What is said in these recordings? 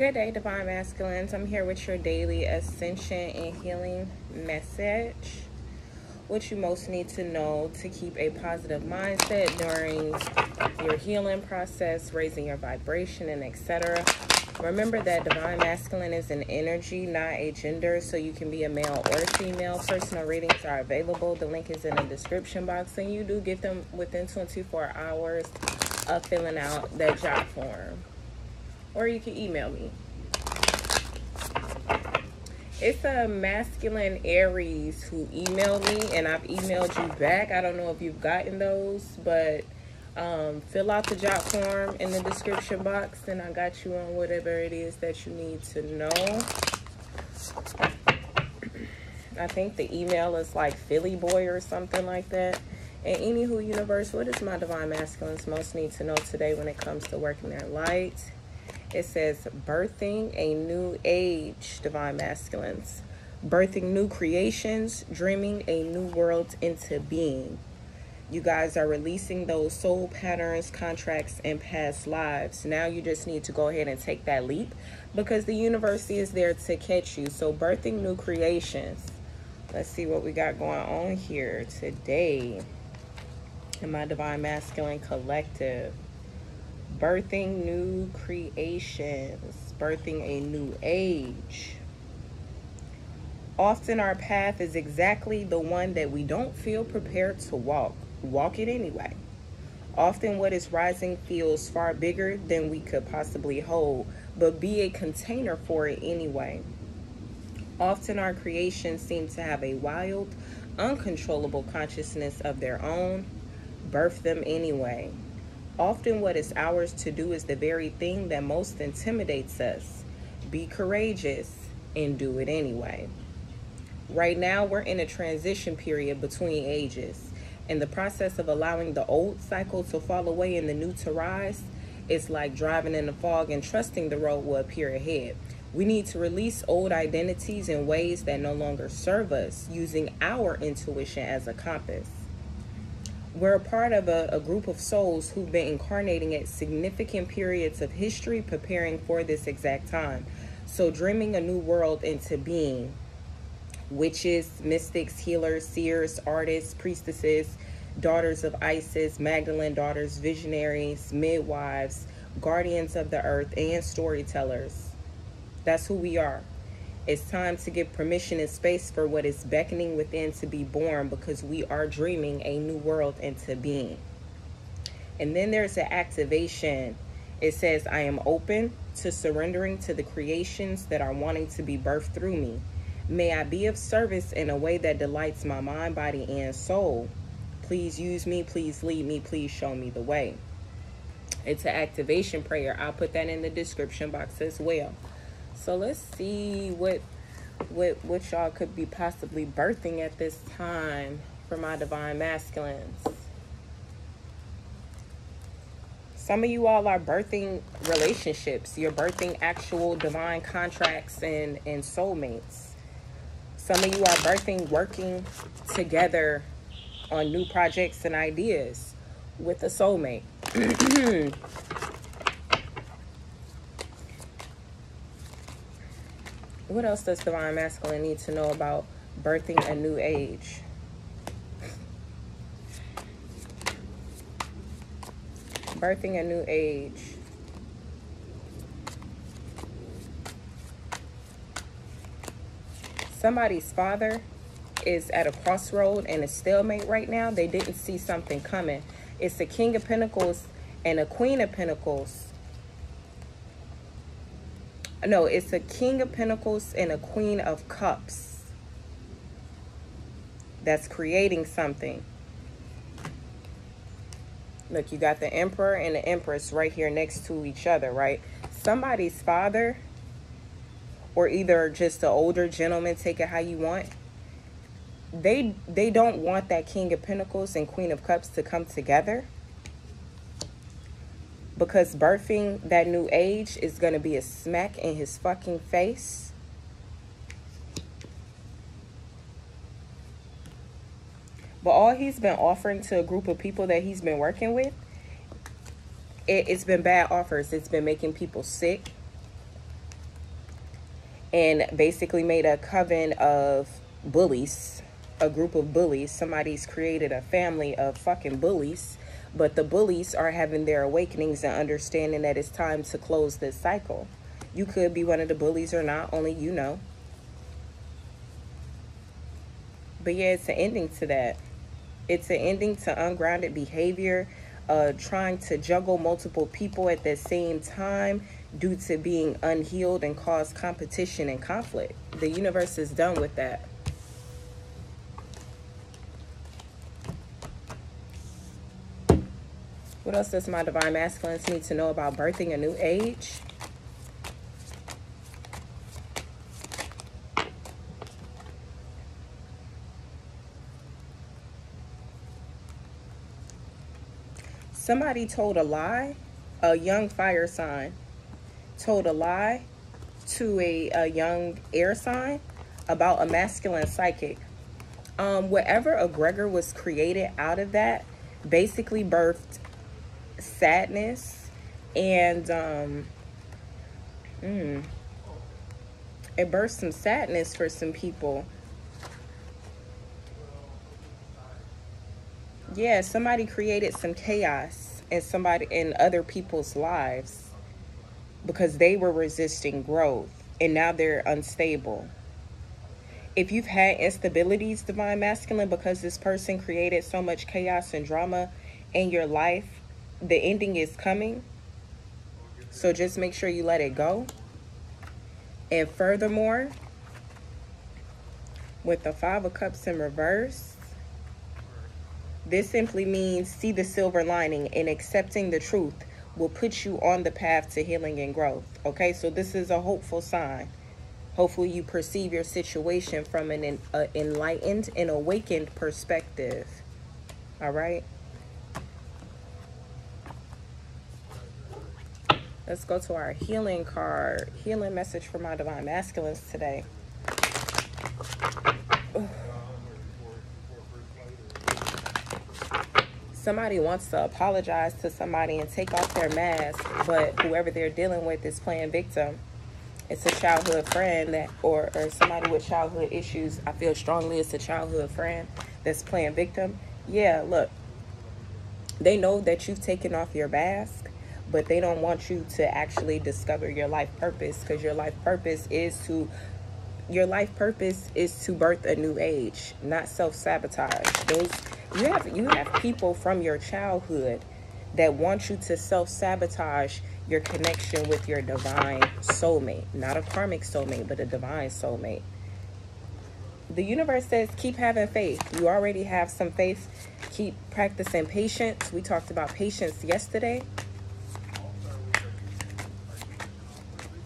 Good day, Divine Masculines. I'm here with your daily ascension and healing message. What you most need to know to keep a positive mindset during your healing process, raising your vibration, and etc. Remember that Divine Masculine is an energy, not a gender, so you can be a male or female. Personal readings are available. The link is in the description box, and you do get them within 24 hours of filling out that Jotform or you can email me. It's a masculine Aries who emailed me, and I've emailed you back. I don't know if you've gotten those, but um, fill out the Jotform in the description box, and I got you on whatever it is that you need to know. I think the email is like Philly Boy or something like that. And anywho, universe, what does my divine masculines most need to know today when it comes to working their light? It says, birthing a new age, divine masculines. Birthing new creations, dreaming a new world into being. You guys are releasing those soul patterns, contracts, and past lives. Now you just need to go ahead and take that leap because the universe is there to catch you. So birthing new creations. Let's see what we got going on here today in my Divine Masculine Collective birthing new creations, birthing a new age. Often our path is exactly the one that we don't feel prepared to walk. Walk it anyway. Often what is rising feels far bigger than we could possibly hold, but be a container for it anyway. Often our creations seem to have a wild, uncontrollable consciousness of their own. Birth them anyway. Often, what is ours to do is the very thing that most intimidates us. Be courageous and do it anyway. Right now, we're in a transition period between ages. In the process of allowing the old cycle to fall away and the new to rise, it's like driving in the fog and trusting the road will appear ahead. We need to release old identities and ways that no longer serve us, using our intuition as a compass we're a part of a, a, group of souls who've been incarnating at significant periods of history preparing for this exact time. So dreaming a new world into being. Witches, mystics, healers, seers, artists, priestesses, daughters of Isis, Magdalene daughters, visionaries, midwives, guardians of the earth, and storytellers. That's who we are. It's time to give permission and space for what is beckoning within to be born because we are dreaming a new world into being. And then there's the activation. It says, I am open to surrendering to the creations that are wanting to be birthed through me. May I be of service in a way that delights my mind, body, and soul. Please use me. Please lead me. Please show me the way. It's an activation prayer. I'll put that in the description box as well. So let's see what what what y'all could be possibly birthing at this time for my divine masculines. Some of you all are birthing relationships. You're birthing actual divine contracts and, and soulmates. Some of you are birthing working together on new projects and ideas with a soulmate. what else does divine masculine need to know about birthing a new age? Birthing a new age. Somebody's father is at a crossroad and a stalemate right now. They didn't see something coming. It's the King of Pentacles and a Queen of Pentacles no, it's a King of Pentacles and a Queen of Cups that's creating something. Look, you got the Emperor and the Empress right here next to each other, right? Somebody's father or either just an older gentleman, take it how you want. They they don't want that King of Pentacles and Queen of Cups to come together because birthing that new age is going to be a smack in his fucking face. But all he's been offering to a group of people that he's been working with, it, it's been bad offers. It's been making people sick. and basically made a coven of bullies, a group of bullies. Somebody's created a family of fucking bullies, but the bullies are having their awakenings and understanding that it's time to close this cycle. You could be one of the bullies or not, only you know. But yeah, it's an ending to that. It's an ending to ungrounded behavior, uh, trying to juggle multiple people at the same time due to being unhealed and cause competition and conflict. The universe is done with that. What else does my divine masculines need to know about birthing a new age? Somebody told a lie, a young fire sign told a lie to a, a young air sign about a masculine psychic. Um, whatever egregore was created out of that basically birthed sadness and um, mm, it birthed some sadness for some people. yeah, somebody created some chaos in somebody in other people's lives because they were resisting growth and now they're unstable. If you've had instabilities, divine masculine, because this person created so much chaos and drama in your life, the ending is coming. So just make sure you let it go. And furthermore, with the Five of Cups in reverse, this simply means see the silver lining and accepting the truth will put you on the path to healing and growth. Okay, so this is a hopeful sign. Hopefully, you perceive your situation from an uh, enlightened and awakened perspective. All right. Let's go to our healing card. Healing message for my divine masculines today. somebody wants to apologize to somebody and take off their mask, but whoever they're dealing with is playing victim. It's a childhood friend that, or, or somebody with childhood issues. I feel strongly it's a childhood friend that's playing victim. Yeah, look, they know that you've taken off your mask, but they don't want you to actually discover your life purpose because your life purpose is to your life purpose is to birth a new age, not self-sabotage. Those you have you have people from your childhood that want you to self-sabotage your connection with your divine soulmate. Not a karmic soulmate, but a divine soulmate. The universe says keep having faith. You already have some faith. Keep practicing patience. We talked about patience yesterday.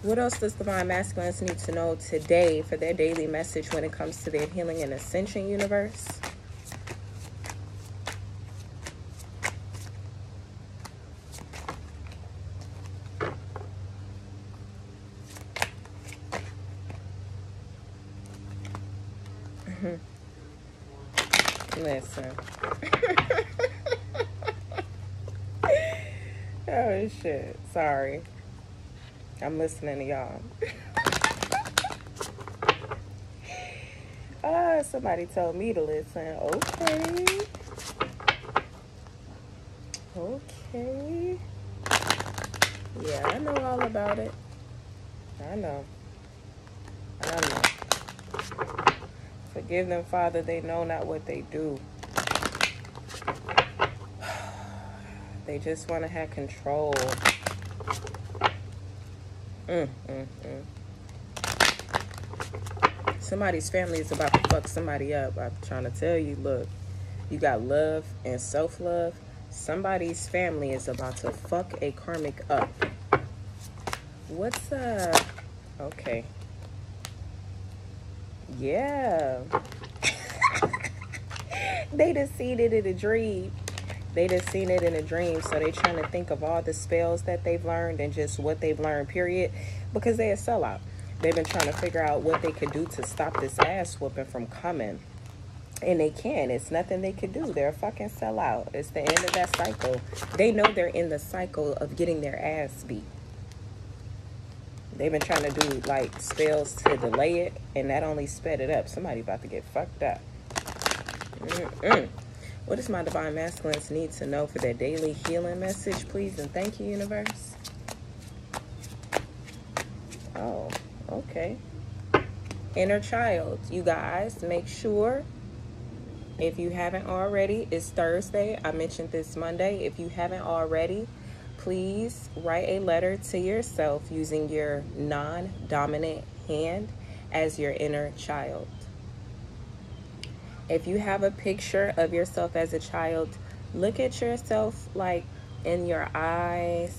What else does Divine Masculines need to know today for their daily message when it comes to their healing and ascension universe? Mm-hmm. Listen. oh, shit. Sorry. I'm listening to y'all. Ah, somebody told me to listen. Okay. Okay. Yeah, I know all about it. I know. I know. Forgive them, Father. They know not what they do. They just want to have control. Mm, mm, mm. Somebody's family is about to fuck somebody up. I'm trying to tell you, look, you got love and self-love. Somebody's family is about to fuck a karmic up. What's up? Okay. Yeah. they just seen it in a dream they just seen it in a dream so they trying to think of all the spells that they've learned and just what they've learned period because they a sellout. They've been trying to figure out what they could do to stop this ass whooping from coming. And they can it's nothing they could do. They're a fucking sellout. It's the end of that cycle. They know they're in the cycle of getting their ass beat. They've been trying to do like spells to delay it, and that only sped it up. Somebody about to get fucked up. Mm-mm. What does my divine masculines need to know for their daily healing message, please? And thank you, universe. Oh, okay. Inner child. You guys, make sure if you haven't already, it's Thursday. I mentioned this Monday. If you haven't already, please write a letter to yourself using your non dominant hand as your inner child. If you have a picture of yourself as a child, look at yourself like in your eyes.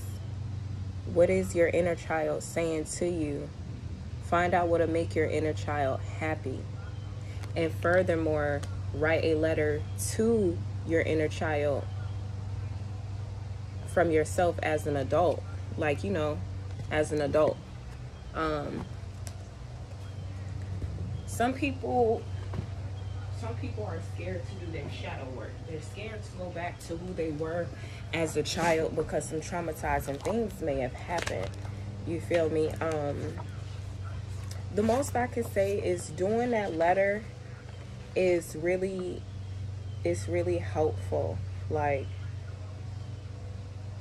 What is your inner child saying to you? Find out what will make your inner child happy. And furthermore, write a letter to your inner child from yourself as an adult. Like, you know, as an adult. Um, some people some people are scared to do their shadow work. They're scared to go back to who they were as a child because some traumatizing things may have happened. You feel me? Um, the most I can say is doing that letter is really is really helpful. Like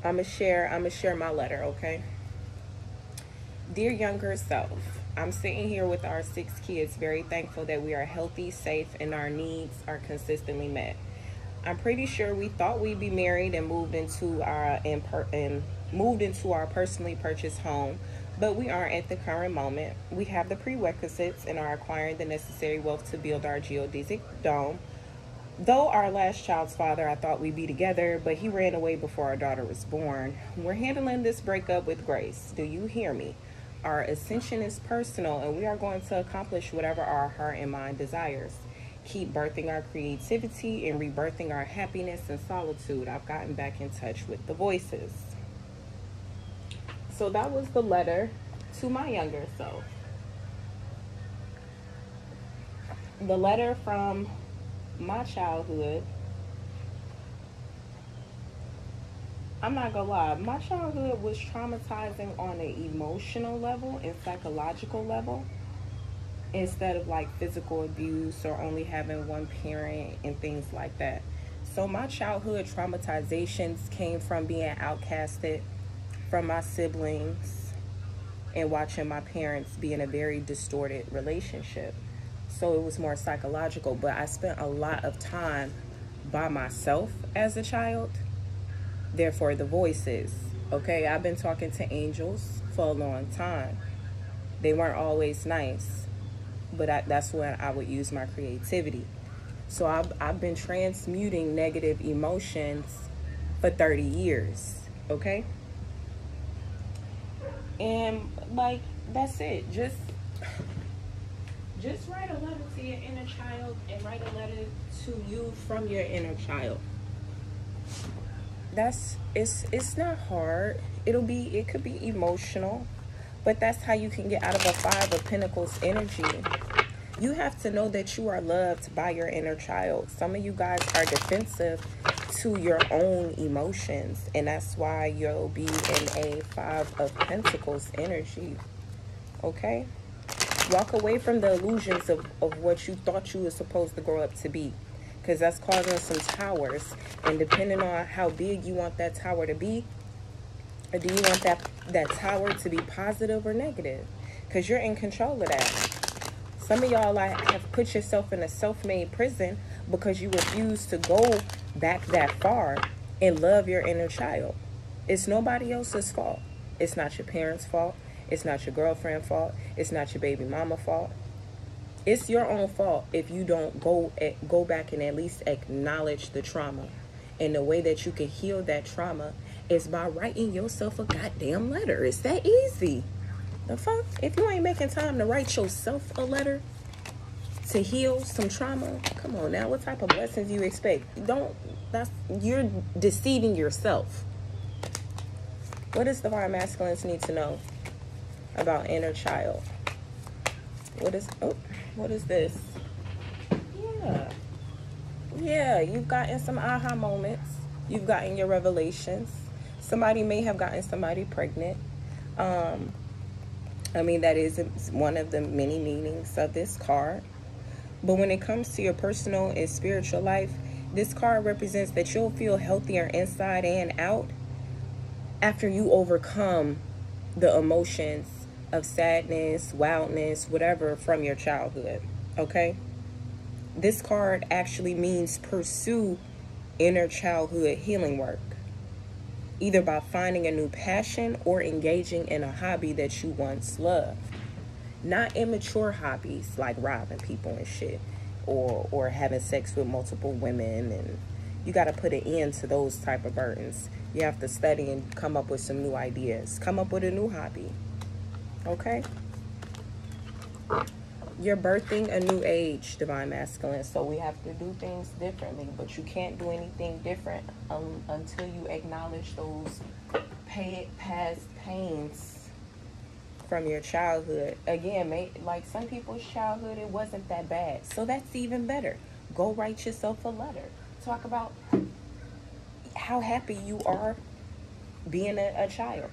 I'm gonna share I'm gonna share my letter, okay? Dear younger self, I'm sitting here with our six kids, very thankful that we are healthy, safe, and our needs are consistently met. I'm pretty sure we thought we'd be married and moved into our and per, and moved into our personally purchased home, but we aren't at the current moment. We have the prerequisites and are acquiring the necessary wealth to build our geodesic dome. Though our last child's father, I thought we'd be together, but he ran away before our daughter was born. We're handling this breakup with grace. Do you hear me? Our ascension is personal, and we are going to accomplish whatever our heart and mind desires. Keep birthing our creativity and rebirthing our happiness and solitude. I've gotten back in touch with the voices. So that was the letter to my younger self. The letter from my childhood I'm not gonna lie, my childhood was traumatizing on an emotional level and psychological level instead of like physical abuse or only having one parent and things like that. So my childhood traumatizations came from being outcasted from my siblings and watching my parents be in a very distorted relationship. So it was more psychological, but I spent a lot of time by myself as a child therefore the voices. Okay, I've been talking to angels for a long time. They weren't always nice, but I, that's when I would use my creativity. So I've, I've been transmuting negative emotions for 30 years, okay? And like, that's it. Just, just write a letter to your inner child and write a letter to you from your inner child that's it's it's not hard. It'll be it could be emotional but that's how you can get out of a five of pentacles energy. You have to know that you are loved by your inner child. Some of you guys are defensive to your own emotions and that's why you'll be in a five of pentacles energy okay? Walk away from the illusions of, of what you thought you were supposed to grow up to be because that's causing some towers. And depending on how big you want that tower to be, or do you want that, that tower to be positive or negative? Because you're in control of that. Some of y'all like have put yourself in a self-made prison because you refuse to go back that far and love your inner child. It's nobody else's fault. It's not your parents' fault. It's not your girlfriend's fault. It's not your baby mama fault it's your own fault if you don't go at, go back and at least acknowledge the trauma. And the way that you can heal that trauma is by writing yourself a goddamn letter. It's that easy. The fuck? If you ain't making time to write yourself a letter to heal some trauma, come on now. What type of blessings you expect? Don't that's you're deceiving yourself. What does divine masculines need to know about inner child? What is oh what is this? Yeah. Yeah, you've gotten some aha moments. You've gotten your revelations. Somebody may have gotten somebody pregnant. Um, I mean, that is one of the many meanings of this card. But when it comes to your personal and spiritual life, this card represents that you'll feel healthier inside and out after you overcome the emotions of sadness, wildness, whatever from your childhood. Okay? This card actually means pursue inner childhood healing work, either by finding a new passion or engaging in a hobby that you once loved. Not immature hobbies like robbing people and shit or or having sex with multiple women and you got to put an end to those type of burdens. You have to study and come up with some new ideas. Come up with a new hobby. Okay? You're birthing a new age, Divine Masculine. So we have to do things differently. But you can't do anything different um, until you acknowledge those past pains from your childhood. Again, like some people's childhood, it wasn't that bad. So that's even better. Go write yourself a letter. Talk about how happy you are being a, a child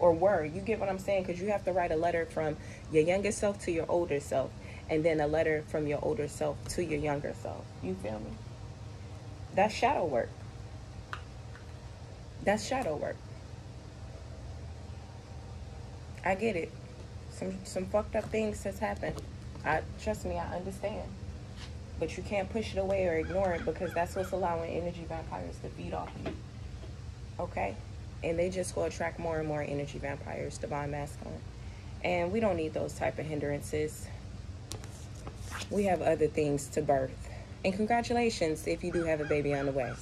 or were. You get what I'm saying? Because you have to write a letter from your younger self to your older self, and then a letter from your older self to your younger self. You feel me? That's shadow work. That's shadow work. I get it. Some some fucked up things has happened. I trust me, I understand. But you can't push it away or ignore it because that's what's allowing energy vampires to feed off you. Okay? And they just will attract more and more energy vampires, divine masculine. And we don't need those type of hindrances. We have other things to birth. And congratulations if you do have a baby on the way.